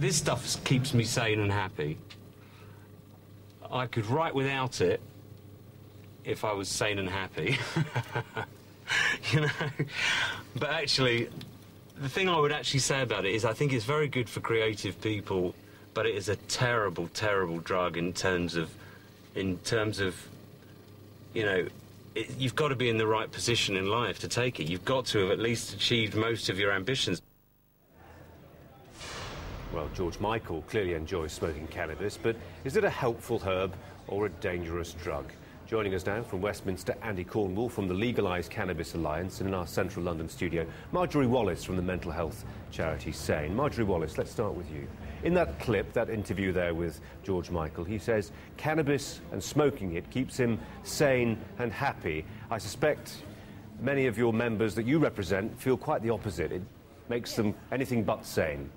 this stuff keeps me sane and happy. I could write without it if I was sane and happy. you know? But actually, the thing I would actually say about it is I think it's very good for creative people, but it is a terrible, terrible drug in terms of, in terms of, you know, it, you've got to be in the right position in life to take it. You've got to have at least achieved most of your ambitions. Well, George Michael clearly enjoys smoking cannabis, but is it a helpful herb or a dangerous drug? Joining us now from Westminster, Andy Cornwall from the Legalised Cannabis Alliance, and in our central London studio, Marjorie Wallace from the mental health charity SANE. Marjorie Wallace, let's start with you. In that clip, that interview there with George Michael, he says cannabis and smoking it keeps him sane and happy. I suspect many of your members that you represent feel quite the opposite. It makes them anything but sane.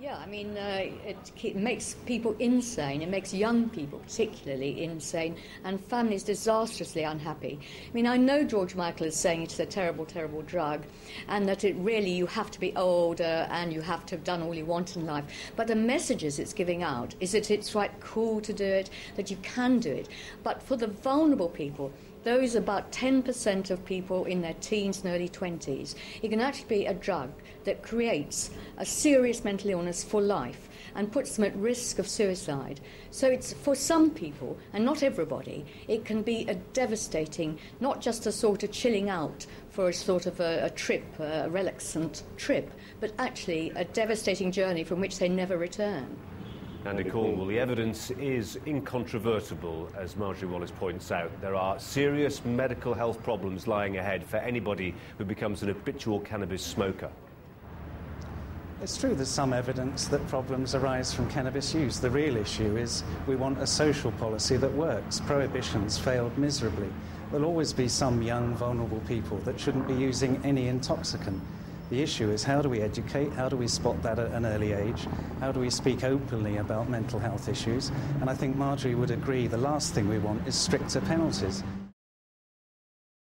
Yeah, I mean, uh, it makes people insane. It makes young people particularly insane, and families disastrously unhappy. I mean, I know George Michael is saying it's a terrible, terrible drug, and that it really you have to be older and you have to have done all you want in life. But the messages it's giving out is that it's quite cool to do it, that you can do it. But for the vulnerable people, those about 10% of people in their teens and early 20s, it can actually be a drug that creates a serious mental illness for life and puts them at risk of suicide. So it's for some people, and not everybody, it can be a devastating, not just a sort of chilling out for a sort of a, a trip, a relaxant trip, but actually a devastating journey from which they never return. Andy Cornwall, the evidence is incontrovertible, as Marjorie Wallace points out. There are serious medical health problems lying ahead for anybody who becomes an habitual cannabis smoker. It's true there's some evidence that problems arise from cannabis use. The real issue is we want a social policy that works. Prohibitions failed miserably. There'll always be some young, vulnerable people that shouldn't be using any intoxicant. The issue is how do we educate, how do we spot that at an early age, how do we speak openly about mental health issues, and I think Marjorie would agree the last thing we want is stricter penalties.